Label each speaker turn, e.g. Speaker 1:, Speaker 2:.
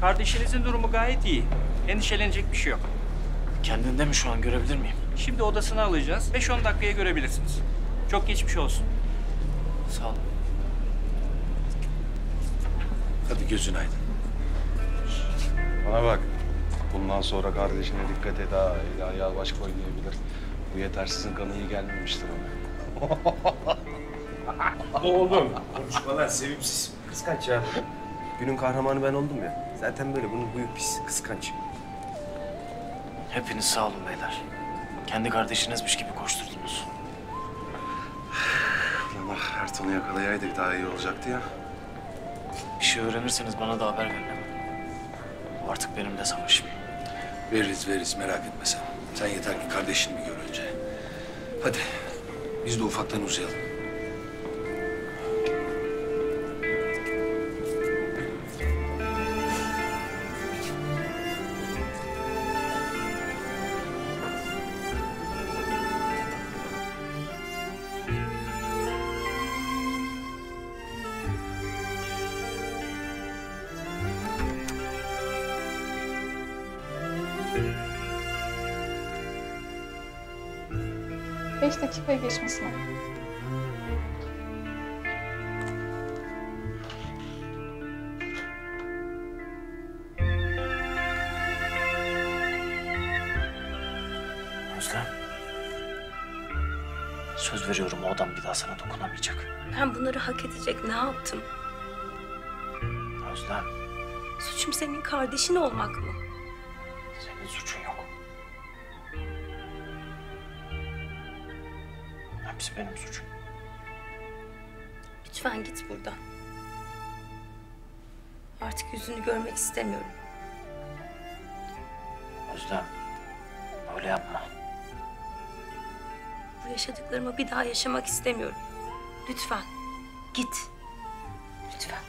Speaker 1: Kardeşinizin durumu gayet iyi. Endişelenecek bir şey yok.
Speaker 2: Kendinde mi şu an görebilir miyim?
Speaker 1: Şimdi odasına alacağız. 5-10 dakikaya görebilirsiniz. Çok geçmiş olsun.
Speaker 2: Sağ olun.
Speaker 3: Hadi gözün aydın.
Speaker 4: Bana bak. Bundan sonra kardeşine dikkat et ha. Ya, ya başka oynayabilir. Bu yetersizin kanı iyi gelmemiştir ona.
Speaker 5: Oğlum konuşma lan sevimsiz. Kıskanç ya. Günün kahramanı ben oldum ya. Zaten böyle bunun huyu pis, kıskanç.
Speaker 2: Hepiniz sağ olun beyler. Kendi kardeşinizmiş gibi koşturdunuz.
Speaker 4: Ulan ah Ertan'ı yakalayaydık daha iyi olacaktı ya.
Speaker 2: Bir şey öğrenirseniz bana da haber verin hemen. Artık benim de savaşım.
Speaker 3: Veririz veririz merak etme sen. Sen yeter ki kardeşini bir gör önce. Hadi biz de ufaktan uzayalım.
Speaker 6: Beş dakikaya geçmesine.
Speaker 2: Özlem. Söz veriyorum o adam bir daha sana dokunamayacak.
Speaker 7: Ben bunları hak edecek ne yaptım?
Speaker 2: Özlem,
Speaker 7: Suçum senin kardeşin olmak mı?
Speaker 2: bir suçun yok. Hepsi benim suçum.
Speaker 7: Lütfen git buradan. Artık yüzünü görmek istemiyorum.
Speaker 2: Özlem, öyle yapma.
Speaker 7: Bu yaşadıklarımı bir daha yaşamak istemiyorum. Lütfen, git. Lütfen.